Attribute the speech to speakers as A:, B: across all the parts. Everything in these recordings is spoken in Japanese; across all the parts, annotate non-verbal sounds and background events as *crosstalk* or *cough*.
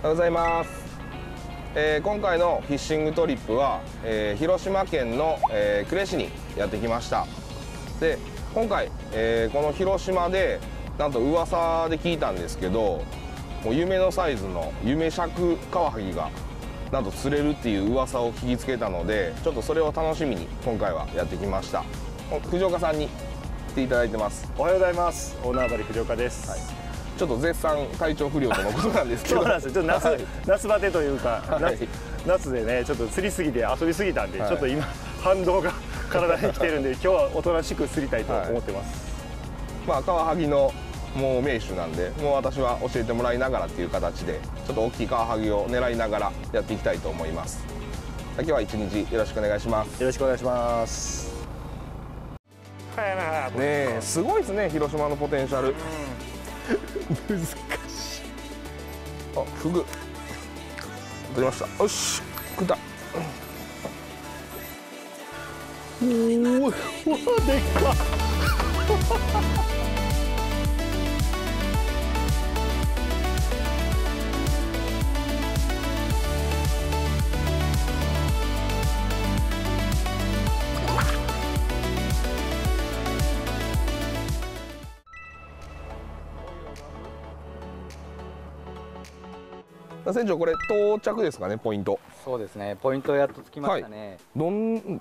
A: おはようございます、えー今回のフィッシングトリップは、えー広島県の、えー呉市にやってきました。で今回、えーこの広島でなんと噂で聞いたんですけどもう夢のサイズの夢尺カワハギがなんと釣れるっていう噂を聞きつけたのでちょっとそれを楽しみに今回はやってきました。藤岡さんに来ていただいてます。
B: おはようございます。オーナーバリ藤岡です、
A: ちょっと絶賛体調不良とのことなんですけど。
B: そうなんですよ。ちょっと夏,、
A: はい。
B: 夏バテというか、
A: はい。
B: 夏夏でねちょっと釣りすぎて遊びすぎたんで、
A: はい。
B: ちょっと今反動が体に来てるんで今日はおとなしく釣りたいと思ってます、
A: まあカワハギのもう名手なんでもう私は教えてもらいながらっていう形でちょっと大きいカワハギを狙いながらやっていきたいと思います。今日は一日よろしくお願いします。
B: よろしくお願いします。はいはいはい
A: ねえすごいですね広島のポテンシャル *laughs*
B: 難しい。
A: あフグ。取りました。よし食った。
B: おおでっか。
A: 船長これ到着ですかねポイント。
C: そうですね、ポイントやっとつきましたね。
A: どん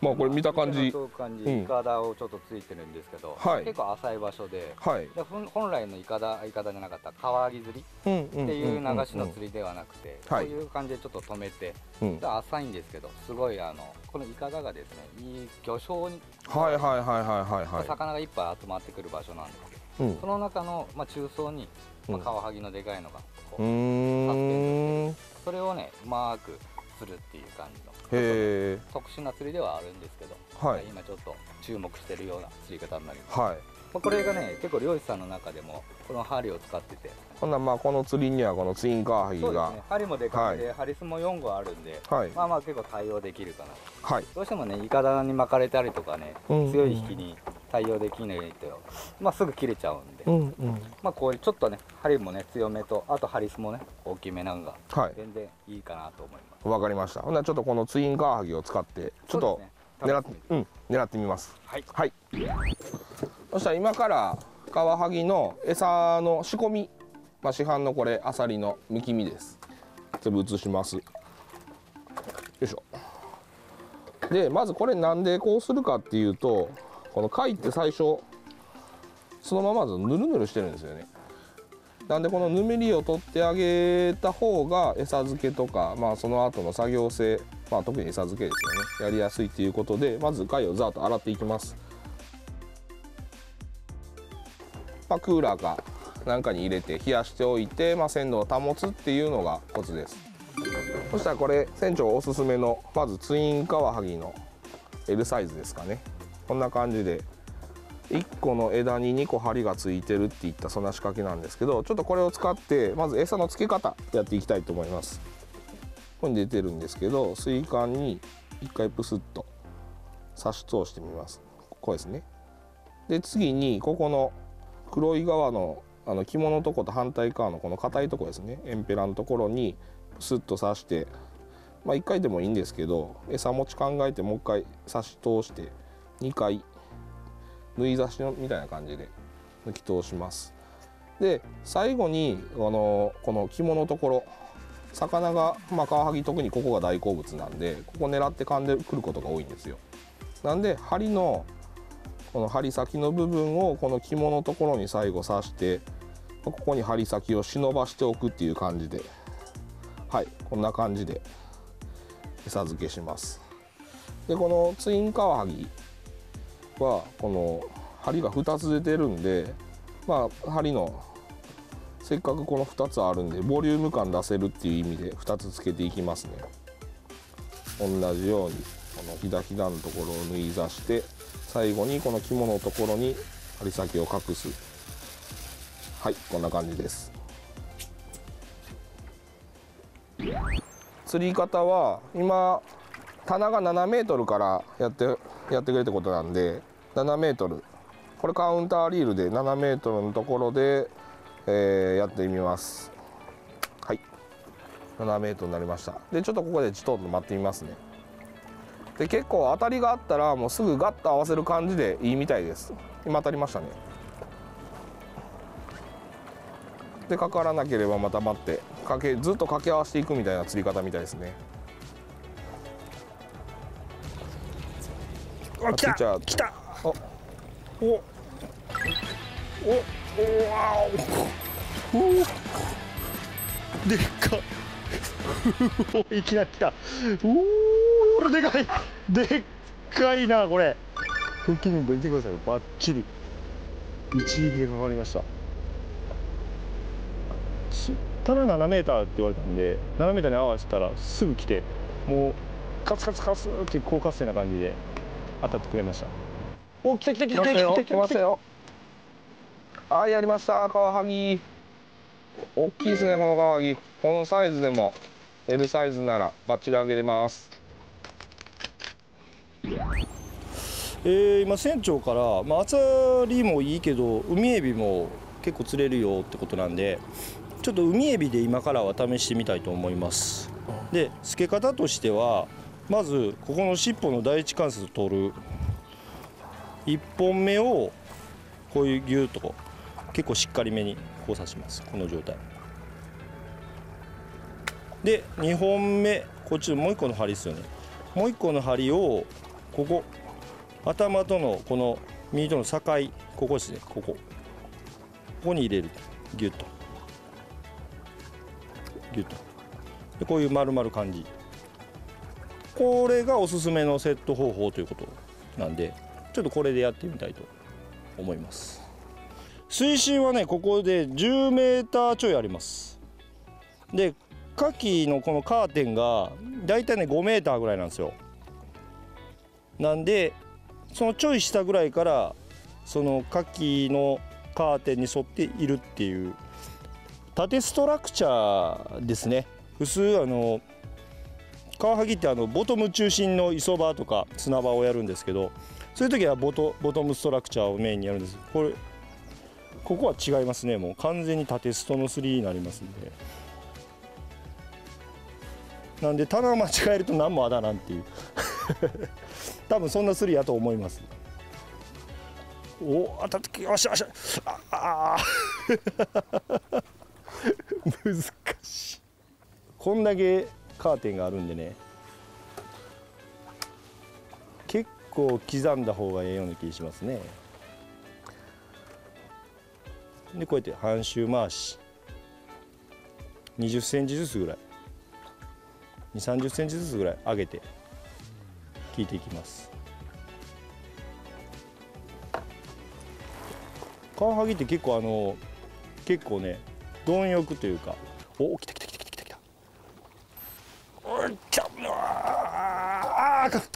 A: まあこれ見た感じ。
C: 感じ、
A: うん。
C: イカダをちょっとついてるんですけど、
A: はい。
C: 結構浅い場所で。
A: はい。
C: 本来のイカダイカダじゃなかったカワハギ釣り
A: うん
C: っていう流しの釣りではなくて、
A: はい。
C: こういう感じでちょっと止めて、
A: うん。
C: で浅いんですけどすごいあのこのイカダがですねいい魚礁に、
A: はいはいはいはいはいはい。
C: 魚がいっぱい集まってくる場所なんですけ
A: うん。
C: どその中の、まあ、中層に、まあ、
A: うん。
C: カワハギのでかいのがこ
A: う
C: う、
A: ーん。へ
C: それをねうまく釣るっていう感じの
A: え
C: 特殊な釣りではあるんですけど、
A: はい。
C: 今ちょっと注目してるような釣り方になります、
A: はい。
C: まあこれがね結構漁師さんの中でもこの針を使ってて。
A: ほんならまあこの釣りにはこのツインカワハギが。
C: ね。針もでかくて、ハリスも4個あるんで
A: はい。
C: まあまあ結構対応できるかな
A: はい。
C: どうしてもねイカダに巻かれたりとかね
A: うん。
C: 強い引きに対応できないと、まあ、すぐ切れちゃうんで、
A: うんうん。
C: まあこういうちょっとね針もね強めとあとハリスもね大きめなんが
A: はい。
C: 全然いいかなと思います。
A: わかりました。ほんならちょっとこのツインカワハギを使ってちょっと狙って
C: 試して
A: うん狙ってみます。
C: はい。
A: はい。そしたら今からカワハギの餌の仕込み、まあ、市販のこれアサリのむき身です。全部移します。よいしょ。でまずこれなんでこうするかっていうとこの貝って最初そのままずぬるぬるしてるんですよね。なんでこのぬめりを取ってあげた方が餌漬けとか、まあ、その後の作業性、まあ、特に餌漬けですよね。やりやすいということでまず貝をざっと洗っていきます。まあ、クーラーかなんかに入れて冷やしておいて、まあ、鮮度を保つっていうのがコツです。そしたらこれ船長おすすめのまずツインカワハギの L サイズですかね。こんな感じで。1個の枝に2個針がついてるっていったそんな仕掛けなんですけどちょっとこれを使ってまず餌の付け方やっていきたいと思います。ここに出てるんですけど水管に1回プスッと差し通してみます。ここですね。で次にここの黒い側のあの肝のとこと反対側のこの硬いとこですね。エンペラのところにプスッと刺してまあ1回でもいいんですけど餌持ち考えてもう一回刺し通して2回縫い刺しのみたいな感じで抜き通します。で最後にあのこの肝のところ魚が、まあ、カワハギ特にここが大好物なんでここ狙って噛んでくることが多いんですよ。なんで針のこの針先の部分をこの肝のところに最後刺してここに針先を忍ばしておくっていう感じではいこんな感じで餌付けします。でこのツインカワハギはこの針が2つ出てるんでまあ針のせっかくこの2つあるんでボリューム感出せるっていう意味で2つつけていきますね。同じようにこのひだひだのところを縫い刺して最後にこの肝のところに針先を隠す。はいこんな感じです。釣り方は今棚が7メートルからやってやってくれってことなんで7メートル。これカウンターリールで7メートルのところで、えーやってみます。はい。7メートルになりました。でちょっとここでじとっと待ってみますね。で結構当たりがあったらもうすぐガッと合わせる感じでいいみたいです。今当たりましたね。でかからなければまた待って。かけずっと掛け合わせていくみたいな釣り方みたいですね。
B: あ来た来た
A: お
B: おおおおわおおでっかおいきなり来たおおでかいでっかいなこれ腹筋見てくださいバッチリ一撃でかかりましたすただ7メーターって言われたんで7メーターに合わせたらすぐ来てもうカツカツカツって高活性な感じで当たってくれました
A: このカワハギ。このサイズでも L サイズならバッチリ上げれます。
D: えー今船長から、まあ、アサリもいいけど海エビも結構釣れるよってことなんでちょっと海エビで今からは試してみたいと思います。で付け方としてはまずここの尻尾の第一関節を取る1本目をこういうギュッとこう結構しっかりめにこう刺します。この状態。で2本目。こっちもう1個の針ですよね。もう1個の針をここ。頭とのこの右との境。ここですね。ここ。ここに入れる。ギュッと。ギュッと。でこういう丸々感じ。これがおすすめのセット方法ということなんで。ちょっとこれでやってみたいと思います。水深はねここで10メーターちょいあります。で牡蠣のこのカーテンがだいたいね5メーターぐらいなんですよ。なんでそのちょい下ぐらいからその牡蠣のカーテンに沿っているっていう縦ストラクチャーですね。普通あのカワハギってあのボトム中心の磯場とか砂場をやるんですけどそういう時はボトボトムストラクチャーをメインにやるんです。これここは違いますね。もう完全に縦ストの3になりますんで。なんで棚を間違えると何もあだなんていう。*laughs* 多分そんなスリーやと思います。お当たってきよしよしああ *laughs* 難しい。こんだけカーテンがあるんでね。構刻んだ方がええような気しますね。でこうやって半周回し。2 0センチずつぐらい。2 3 0センチずつぐらい上げて引いていきます。カワハギって結構あの結構ね貪欲というかお来た来た来た来た来た来たおいちゃあーあー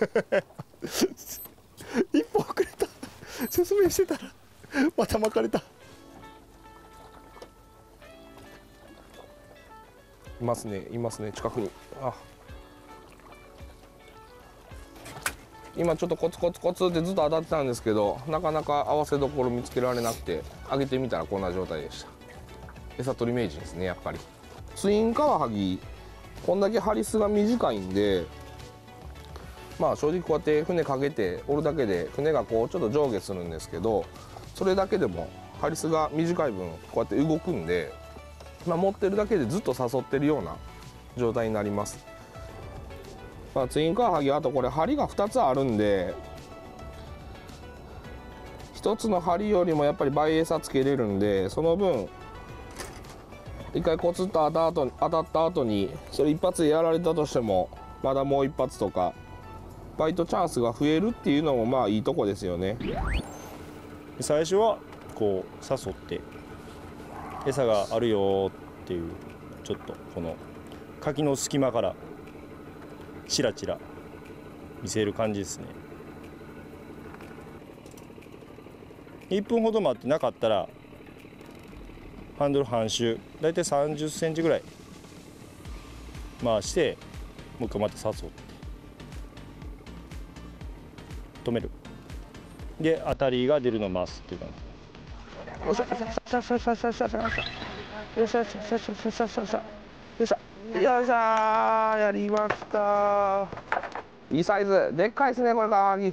D: *laughs* 一歩遅れた。説明してたらまた巻かれた。
A: いますねいますね近くに。あ。今ちょっとコツコツコツってずっと当たってたんですけどなかなか合わせどころ見つけられなくて上げてみたらこんな状態でした。餌取り名人ですねやっぱり。ツインカワハギこんだけハリスが短いんでまあ正直こうやって船かけておるだけで船がこうちょっと上下するんですけどそれだけでもハリスが短い分こうやって動くんでまあ、持ってるだけでずっと誘ってるような状態になります、まあ、ツインカワハギあとこれ針が2つあるんで1つの針よりもやっぱり倍餌つけれるんでその分一回コツッと当た後当たった後にそれ一発でやられたとしてもまだもう一発とかバイトチャンスが増えるっていうのもまあいいとこですよね。
D: 最初はこう誘って餌があるよっていうちょっとこの柿の隙間からチラチラ見せる感じですね。1分ほど待ってなかったらハンドル半周大体3 0センチぐらい。回してもう一回また誘って。止める。で当たりが出るのを待つっていう感じ。
A: よっしゃよっしゃよっしゃよっしゃよっしゃよっしゃよっしゃやりましたいいサイズでっかいですねこれがいい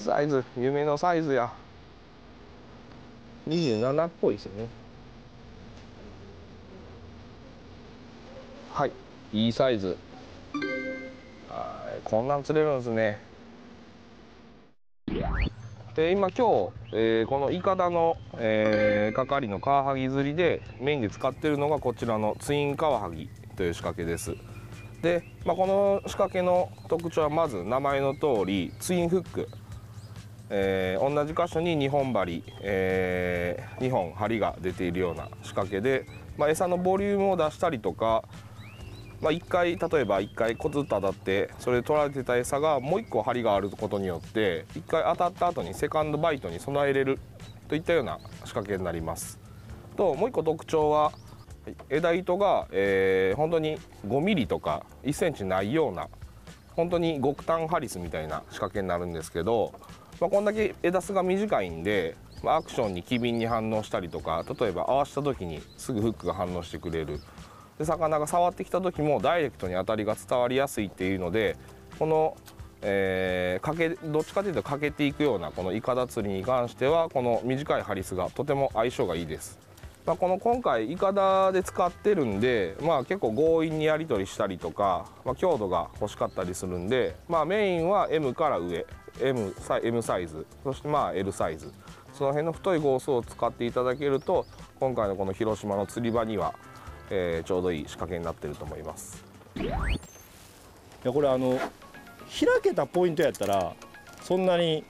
A: サイズ夢のサイズや27っぽいですよねはいいいサイズこんなん釣れるんですね。で今今日、えーこのイカダの、えー、係のカワハギ釣りでメインで使ってるのがこちらのツインカワハギという仕掛けです。で、まあ、この仕掛けの特徴はまず名前の通りツインフック、えー同じ箇所に2本針、え2本針が出ているような仕掛けで、まあ、餌のボリュームを出したりとかまあ、1回例えば1回コツッと当たってそれで取られてた餌がもう1個針があることによって1回当たった後にセカンドバイトに備えれるといったような仕掛けになります。ともう1個特徴は枝糸が、えー本当に5ミリとか1センチないような本当に極端ハリスみたいな仕掛けになるんですけど、まあ、こんだけ枝数が短いんで、まあ、アクションに機敏に反応したりとか例えば合わせた時にすぐフックが反応してくれる。で魚が触ってきた時もダイレクトに当たりが伝わりやすいっていうのでこの、えーかけどっちかというとかけていくようなこのイカダ釣りに関してはこの短いハリスがとても相性がいいです。まあ、この今回イカダで使ってるんで、まあ、結構強引にやり取りしたりとか、まあ、強度が欲しかったりするんで、まあ、メインは M から上 M サイ M サイズそしてまあ L サイズその辺の太いゴースを使っていただけると今回のこの広島の釣り場には、えーちょうどいい仕掛けになってると思います。
D: いやこれあの開けたポイントやったらそんなに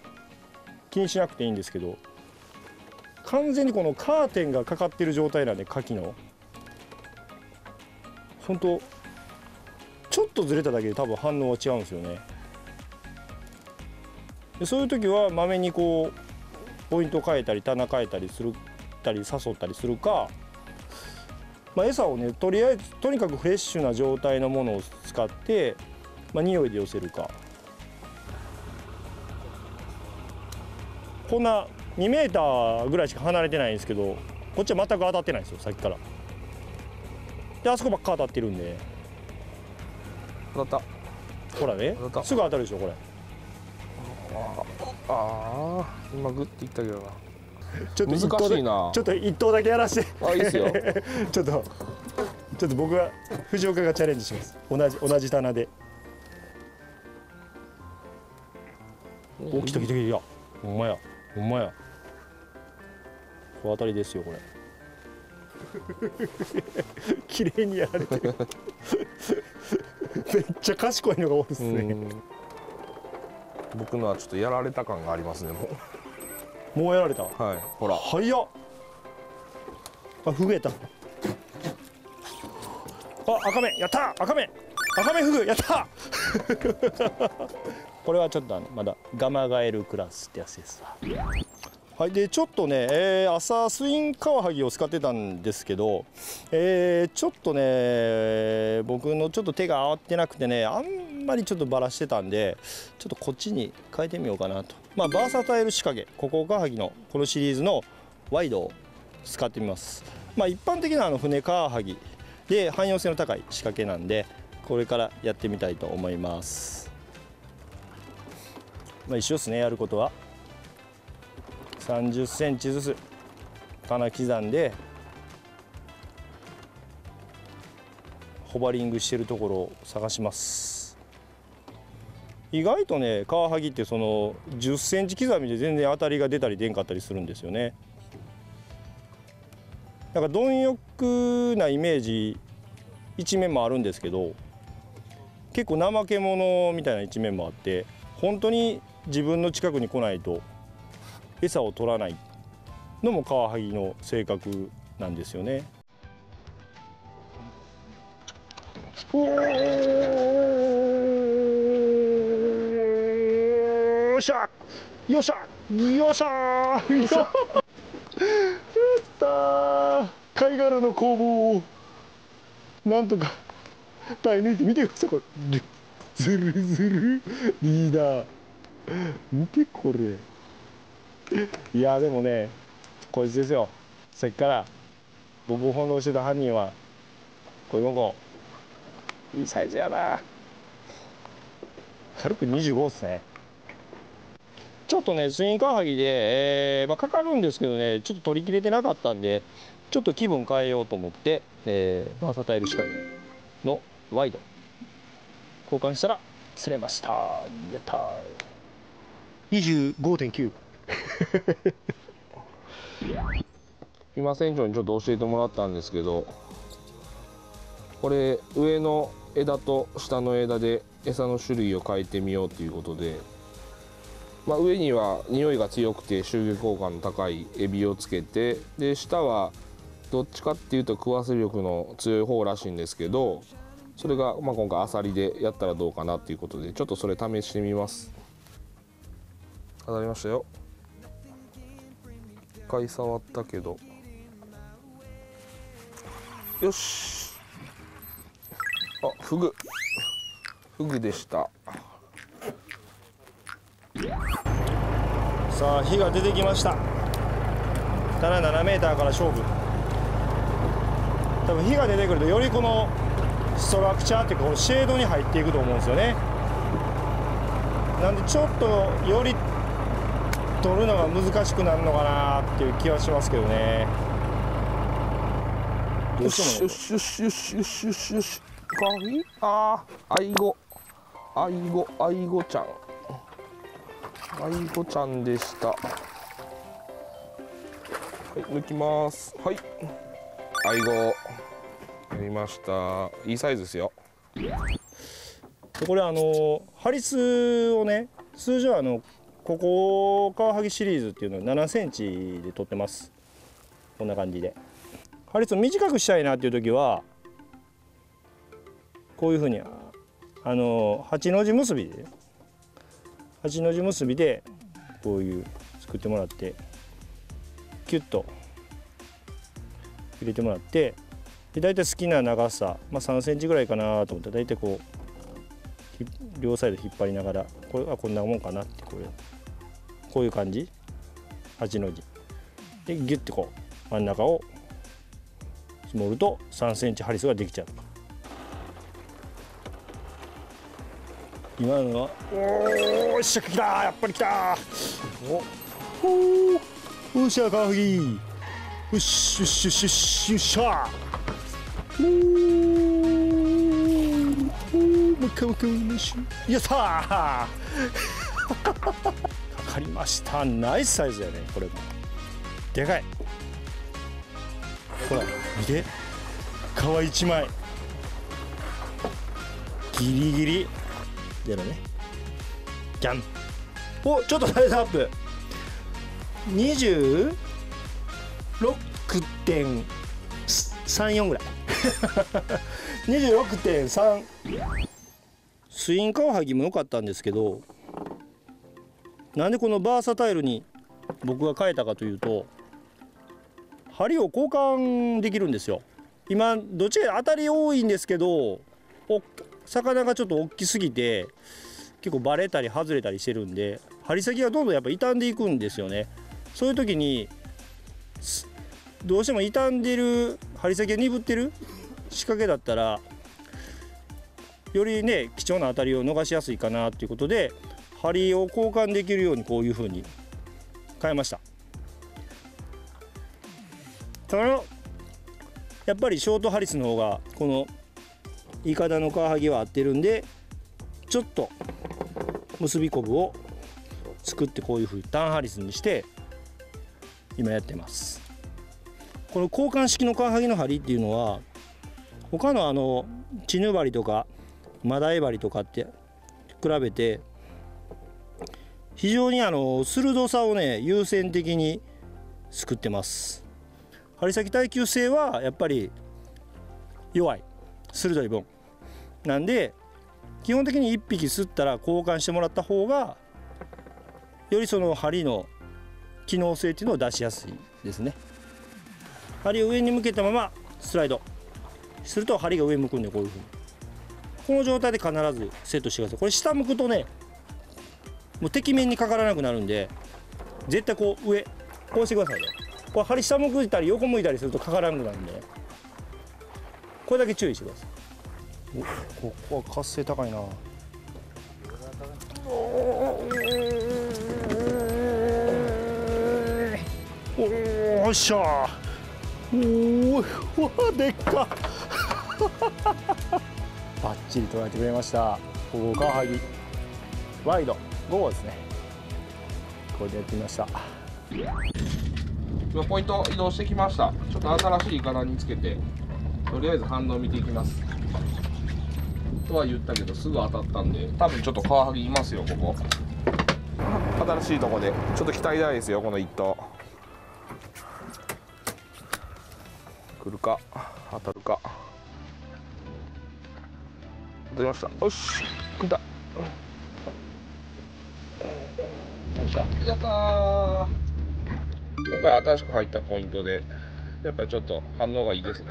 D: 気にしなくていいんですけど完全にこのカーテンがかかってる状態なんで牡蠣の本当ちょっとずれただけで多分反応は違うんですよねでそういう時はまめにこうポイント変えたり棚変えたりするたり誘ったりするかまあ、餌をねとりあえずとにかくフレッシュな状態のものを使って、まあ、匂いで寄せるか。こんな2メーターぐらいしか離れてないんですけどこっちは全く当たってないんですよさっきから。であそこばっか当たってるんで。
A: 当たった。
D: ほらね
A: 当たった。
D: すぐ当たるでしょこれ。
A: ああ今グッていったけどな
D: ちょっと
A: 難しいな。
D: ちょっと一頭だけやらして。
A: あいいっすよ。*laughs*
D: ちょっとちょっと僕は藤岡がチャレンジします。同じ同じ棚で。お来た来た来たほんまやほんまや。小当たりですよこれ。*laughs* 綺麗にやられてる。*laughs* めっちゃ賢いのが多いですね。
A: うん。僕のはちょっとやられた感がありますねも
D: もうやられた。
A: うはい。ほら。
D: 早っ。あ増えたあ赤目。やった。赤目。赤目フグやった。*laughs* これはちょっとあのまだガマガエルクラスってやつですわはいでちょっとね、えー朝スインカワハギを使ってたんですけど、えーちょっとね僕のちょっと手が合ってなくてねあんまりちょっとバラしてたんでちょっとこっちに変えてみようかなと。まあバーサタイル仕掛けココカワハギのこのシリーズのワイドを使ってみます。まあ一般的なあの船カワハギ。で汎用性の高い仕掛けなんでこれからやってみたいと思います。まあ一緒ですねやることは。30センチずつ棚刻んでホバリングしてるところを探します。意外とねカワハギってその10センチ刻みで全然当たりが出たり出んかったりするんですよね。なんか貪欲なイメージ一面もあるんですけど結構怠け者みたいな一面もあって本当に自分の近くに来ないと餌を取らないのもカワハギの性格なんですよね。よっしゃよっしゃよっしゃやったー。貝殻の攻防をなんとか耐え抜いて見てくださいこれ。ずるずるリーダー。見てこれ。*laughs* いやでもねこいつですよ。さっから僕を翻弄してた犯人はこれこ
A: いいサイズやな。
D: 軽く25ですね。ちょっとねスインカワハギで、えーまあ、かかるんですけどねちょっと取り切れてなかったんでちょっと気分変えようと思って、えー、バーサタイルシカのワイド交換したら釣れました。やったー。
B: 25.9 *laughs*
A: 今船長にちょっと教えてもらったんですけどこれ上の枝と下の枝で餌の種類を変えてみようということで、まあ、上には匂いが強くて収穫効果の高いエビをつけてで下はどっちかっていうと食わせ力の強い方らしいんですけどそれが、まあ、今回アサリでやったらどうかなっていうことでちょっとそれ試してみます。当たりましたよ。回触ったけど。よし。あフグ。フグでした。
D: さあ火が出てきました。棚7メーターから勝負。多分火が出てくるとよりこのストラクチャーっていうかこのシェードに入っていくと思うんですよね。なんでちょっとより取るのが難しくなるのかなっていう気はしますけどね。ど
A: よ
D: うし
A: よしよしよしよしよしよしかわいいあーアイゴアイゴアイゴちゃん。アイゴちゃんでした。はい抜きます。はい。アイゴやりました。いいサイズですよ。
D: でこれあのハリスをね通常あのここカワハギシリーズっていうのを7センチで取ってます。こんな感じで。ハリスを短くしたいなっていう時はこういうふうにあの8の字結びで8の字結びでこういう作ってもらってキュッと入れてもらってで大体好きな長さ、まあ、3センチぐらいかなと思ったら大体こう両サイド引っ張りながらこれはこんなもんかなってこういうこういう感じ？8の字。でギュッてこう真ん中を絞ると3センチハリスができちゃう今のはおーしゃ来た。やっぱり来た。おおーよっしゃカワハギよしよしよしよしよっしゃ。おーおもう一回もう一回もう一回。やったー。かりました。ナイスサイズやね。これも。でかい。ほら見て。皮一枚。ギリギリ。出るね。ギャン。おちょっとサイズアップ。26.34ぐらい。*laughs* 26.3スインカワハギも良かったんですけどなんでこのバーサタイルに僕が変えたかというと針を交換できるんですよ。今どっちか当たり多いんですけどお魚がちょっと大きすぎて結構バレたり外れたりしてるんで針先がどんどんやっぱ傷んでいくんですよね。そういう時にどうしても傷んでる針先が鈍ってる仕掛けだったらよりね貴重な当たりを逃しやすいかなということで針を交換できるようにこういう風に変えました。ただやっぱりショートハリスの方がこのイカダのカワハギは合ってるんでちょっと結びこぶを作ってこういう風にタンハリスにして今やってます。この交換式のカワハギの針っていうのは他のあのチヌ針とかマダイ針とかって比べて非常にあの鋭さをね優先的に作ってます。針先耐久性はやっぱり弱い。鋭い分。なんで基本的に1匹吸ったら交換してもらった方がよりその針の機能性っていうのを出しやすいですね。針を上に向けたままスライド。すると針が上向くんでこういうふうに。この状態で必ずセットしてください。これ下向くとねもう敵面にかからなくなるんで絶対こう上こうしてくださいね。これ針下向いたり横向いたりするとかからなくなるんでこれだけ注意してください。おここは活性高いな。おーっしゃおーうわでっか。*laughs* バッチリ捉えてくれました。ここカワハギワイド。午後ですね。これでやってみました。
A: 今ポイント移動してきました。ちょっと新しいイカダにつけてとりあえず反応見ていきます。とは言ったけどすぐ当たったんで多分ちょっとカワハギいますよここ。新しいとこで。ちょっと期待大ですよこの一投。来るか当たるか。当たりました。よしやっぱり新しく入ったポイントでやっぱりちょっと反応がいいですね。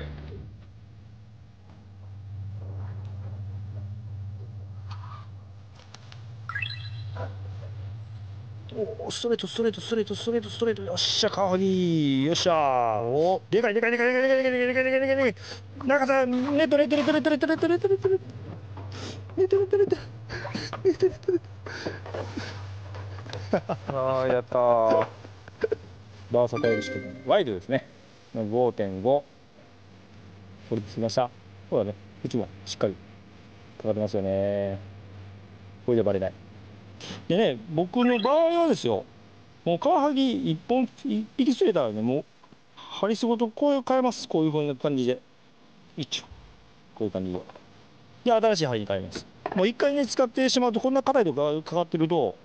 D: おストレートストレートストレートストレートストレート。よっしゃカワハギよっしゃ。おでかいでかいでかいでかいでかいでかいでかいでかいでかいでかい。中田ネットネットネットネットネットネットネットネットネットネットネットネットネットネットネット
A: ああやったー。
D: バーサタイル式ワイドですね。5.5これできました。そうだね。縁もしっかりかかってますよね。これじゃバレない。でね僕の場合はですよ。もうカワハギ1本1匹釣れたらねもう針すごとこういう変えます。こういうふうな感じで。一応。こういう感じで。で新しい針に変えます。もう一回ね使ってしまうとこんな硬いとこかかってると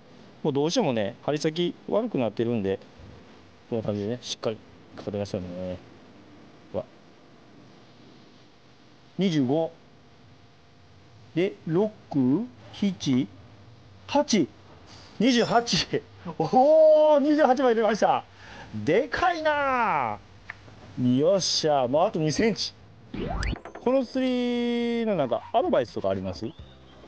D: もうどうしてもね針先悪くなってるんでこんな感じでねしっかりかかってましたよね。わ。25で678 28おお28枚出ました。でかいな。よっしゃ。もうあと2センチ。この釣りのなんかアドバイスとかあります？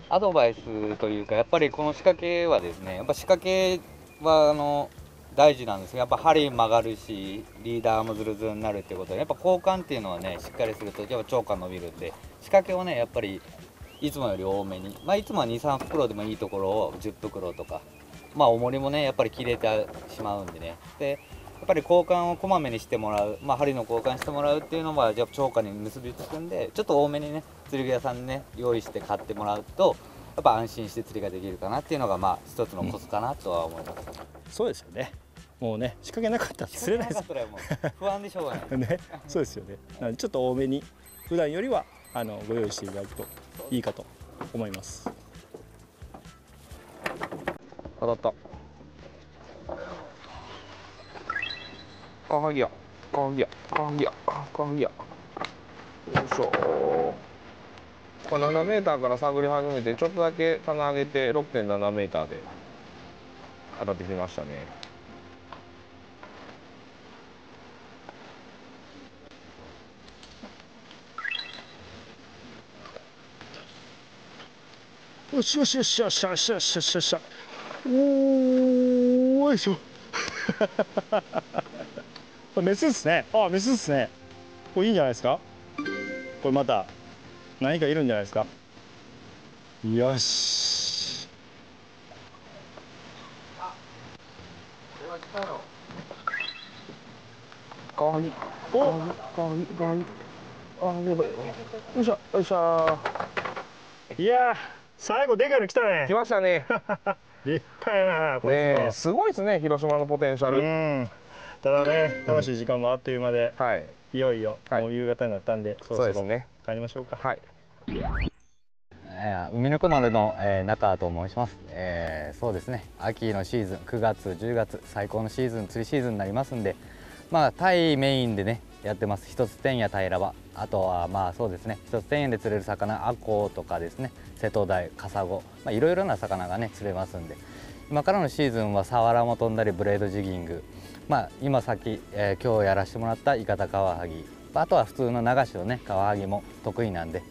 C: アドバイスというかやっぱりこの仕掛けはですねやっぱ仕掛けはあの大事なんですよ。やっぱ針曲がるしリーダーもズルズルになるってことでやっぱ交換っていうのはねしっかりするとやっぱ超過伸びるんで仕掛けをねやっぱりいつもより多めにまあいつもは23袋でもいいところを10袋とかまあ重りもねやっぱり切れてしまうんでね。でっぱり交換をこまめにしてもらう、まあ、針の交換してもらうっていうのはじゃあ超過に結びつくんでちょっと多めにね釣り具屋さんにね用意して買ってもらうとやっぱ安心して釣りができるかなっていうのがまあ一つのコツかなとは思います、
D: そうですよね。もうね仕掛けなかったら釣れないです。
C: それはもう不安でしょうがない。*laughs*
D: ね、そうですよね。なのでちょっと多めに普段よりはあのご用意していただくといいかと思います。
A: 当たったカワハギや。カワハギや。カワハギや。カワハギや。よいしょ。これ7メーターから探り始めてちょっとだけ棚上げて6.7メーターで当たってきましたね。
D: よしよしよしよしよしよしよしよし。おーよいしょ。これメスですね。あ、メスですね。これいいんじゃないですか？これまた何かいるんじゃないですか？よし。
A: カワハギカワハギカワハギカワハギあーやばいよいしょよいしょ
D: いやー、最後でかいの来たね
A: 来。ましたね *laughs*
D: 立派やな。これ
A: ねえすごいですね広島のポテンシャル、
D: うん。ただね、楽しい時間もあっという間で、
A: はい。
D: いよいよ、
A: はい。
D: もう夕方になったんで、そろそろ
A: そうですね。
D: 帰りましょうか。
A: はい。
C: えー海の子丸の、えー中と申します、えーそうですね。秋のシーズン9月10月最高のシーズン釣りシーズンになりますんでまあタイメインでねやってます。一つ天や平場。あとはまあそうですね。一つ天円で釣れる魚アコウとかですね。瀬戸大カサゴ。まあいろいろな魚がね釣れますんで。今からのシーズンはサワラも飛んだりブレードジギングまあ今さっき、えー今日やらせてもらったイカタカワハギ。あとは普通の流しのねカワハギも得意なんで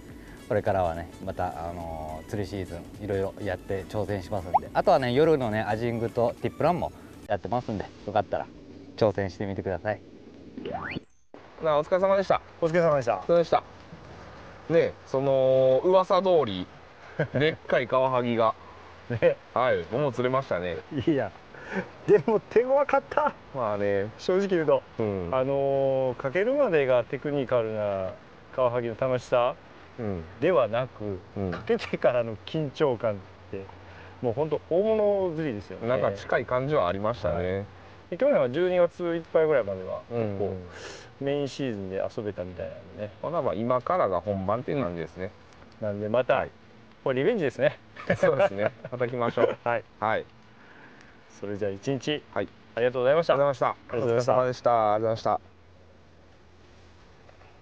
C: これからはねまた、あのー釣りシーズンいろいろやって挑戦しますんで。あとはね夜のねアジングとティップランもやってますんでよかったら挑戦してみてください。
A: なあお疲れ様でした。
D: お疲れ様でした。
A: お疲れ様でした。ねその噂通り *laughs* でっかいカワハギが。
D: ね。
A: はいもう釣れましたね。
D: いいや *laughs* でも手強かった。
A: まあね。
D: 正直言うと。
A: うん。
D: あのーかけるまでがテクニカルなカワハギの楽しさ
A: うん。
D: ではなく
A: うん。
D: かけてからの緊張感ってもう本当大物釣りですよね。
A: なんか近い感じはありましたね、
D: で去年は12月いっぱいぐらいまでは
A: うん。
D: 結構メインシーズンで遊べたみたいなんでね。
A: ほなまあ今からが本番っていうなんですね。
D: なんでまた、
A: はい。
D: これリベンジですね。*laughs*
A: そうですね。また来ましょう。*laughs*
D: はい。
A: はい
D: それじゃあ一日、
A: はい。
D: ありがとうございました。
A: ありがとうございました。
D: ありがとうございました。
A: お疲れ様でした。ありがとうございました